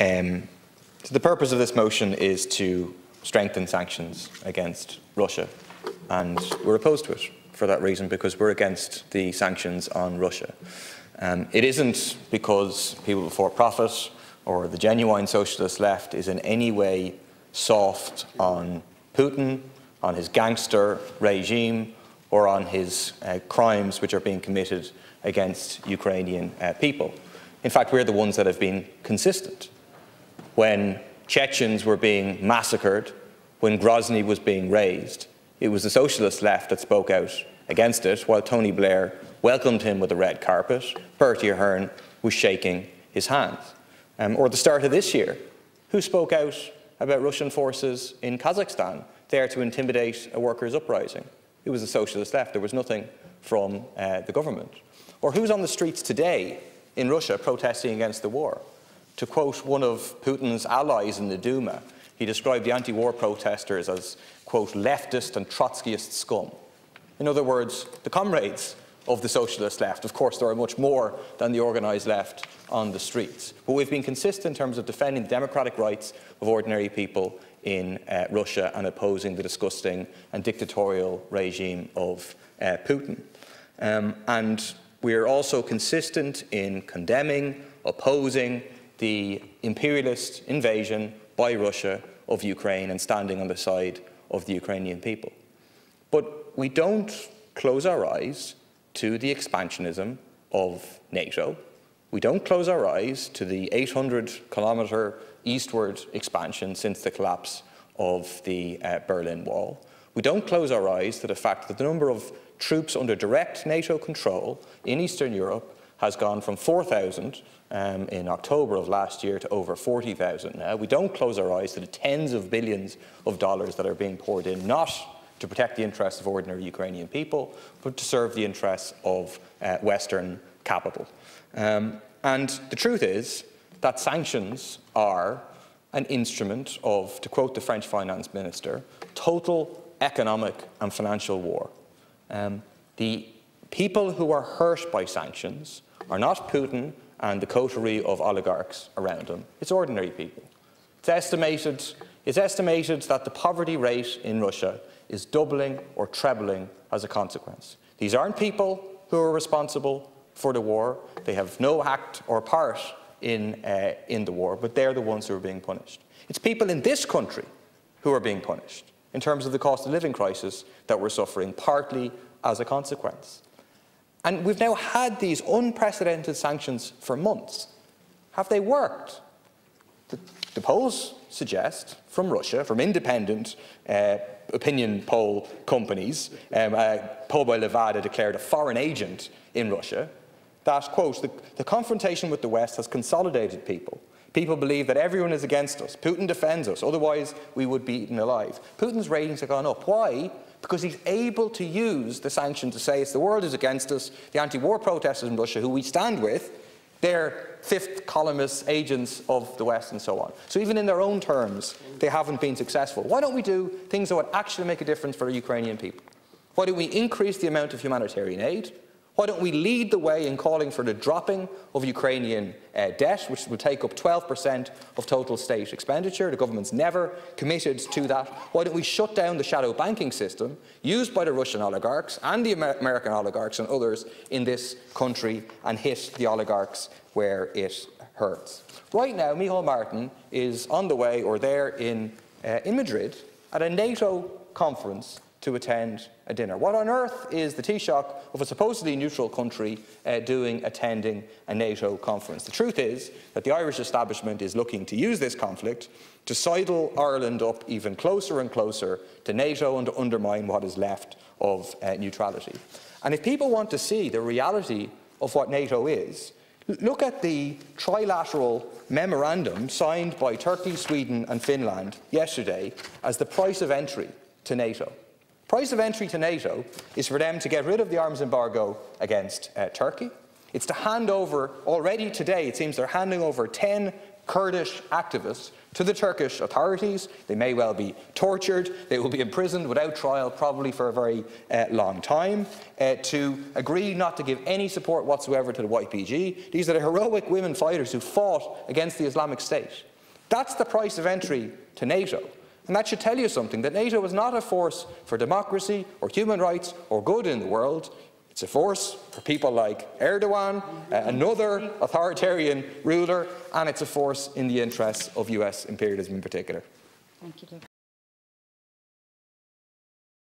Um, so the purpose of this motion is to strengthen sanctions against Russia, and we're opposed to it for that reason because we're against the sanctions on Russia. Um, it isn't because people before profit or the genuine socialist left is in any way soft on Putin, on his gangster regime, or on his uh, crimes which are being committed against Ukrainian uh, people. In fact, we're the ones that have been consistent. When Chechens were being massacred, when Grozny was being razed, it was the socialist left that spoke out against it, while Tony Blair welcomed him with a red carpet. Bertie Ahern was shaking his hands. Um, or the start of this year, who spoke out about Russian forces in Kazakhstan there to intimidate a workers' uprising? It was the socialist left. There was nothing from uh, the government. Or who's on the streets today in Russia protesting against the war? To quote one of Putin's allies in the Duma, he described the anti-war protesters as, quote, leftist and Trotskyist scum. In other words, the comrades of the socialist left. Of course, there are much more than the organised left on the streets. But we've been consistent in terms of defending the democratic rights of ordinary people in uh, Russia and opposing the disgusting and dictatorial regime of uh, Putin. Um, and we're also consistent in condemning, opposing the imperialist invasion by Russia of Ukraine and standing on the side of the Ukrainian people. But we don't close our eyes to the expansionism of NATO. We don't close our eyes to the 800 kilometre eastward expansion since the collapse of the uh, Berlin Wall. We don't close our eyes to the fact that the number of troops under direct NATO control in Eastern Europe has gone from 4,000 um, in October of last year to over 40,000 now. We don't close our eyes to the tens of billions of dollars that are being poured in, not to protect the interests of ordinary Ukrainian people, but to serve the interests of uh, Western capital. Um, and the truth is that sanctions are an instrument of, to quote the French finance minister, total economic and financial war. Um, the people who are hurt by sanctions are not Putin and the coterie of oligarchs around him. It's ordinary people. It's estimated, it's estimated that the poverty rate in Russia is doubling or trebling as a consequence. These aren't people who are responsible for the war. They have no act or part in, uh, in the war, but they're the ones who are being punished. It's people in this country who are being punished in terms of the cost of living crisis that we're suffering, partly as a consequence. And we've now had these unprecedented sanctions for months. Have they worked? The, the polls suggest from Russia, from independent uh, opinion poll companies, um, a poll by Levada declared a foreign agent in Russia, that, quote, the, the confrontation with the West has consolidated people. People believe that everyone is against us. Putin defends us, otherwise we would be eaten alive. Putin's ratings have gone up. Why? Because he's able to use the sanction to say it's the world is against us, the anti-war protesters in Russia, who we stand with, they're fifth columnist agents of the West and so on. So even in their own terms, they haven't been successful. Why don't we do things that would actually make a difference for the Ukrainian people? Why don't we increase the amount of humanitarian aid? Why don't we lead the way in calling for the dropping of Ukrainian uh, debt, which will take up 12% of total state expenditure? The government's never committed to that. Why don't we shut down the shadow banking system used by the Russian oligarchs and the Amer American oligarchs and others in this country and hit the oligarchs where it hurts? Right now, Micheál Martin is on the way or there in, uh, in Madrid at a NATO conference to attend a dinner. What on earth is the Taoiseach of a supposedly neutral country uh, doing attending a NATO conference? The truth is that the Irish establishment is looking to use this conflict to sidle Ireland up even closer and closer to NATO and to undermine what is left of uh, neutrality. And if people want to see the reality of what NATO is, look at the trilateral memorandum signed by Turkey, Sweden and Finland yesterday as the price of entry to NATO. Price of entry to NATO is for them to get rid of the arms embargo against uh, Turkey. It's to hand over, already today, it seems they're handing over 10 Kurdish activists to the Turkish authorities. They may well be tortured. They will be imprisoned without trial, probably for a very uh, long time, uh, to agree not to give any support whatsoever to the YPG. These are the heroic women fighters who fought against the Islamic State. That's the price of entry to NATO. And that should tell you something that NATO is not a force for democracy or human rights or good in the world. It's a force for people like Erdogan, uh, another authoritarian ruler, and it's a force in the interests of US imperialism in particular. Thank you.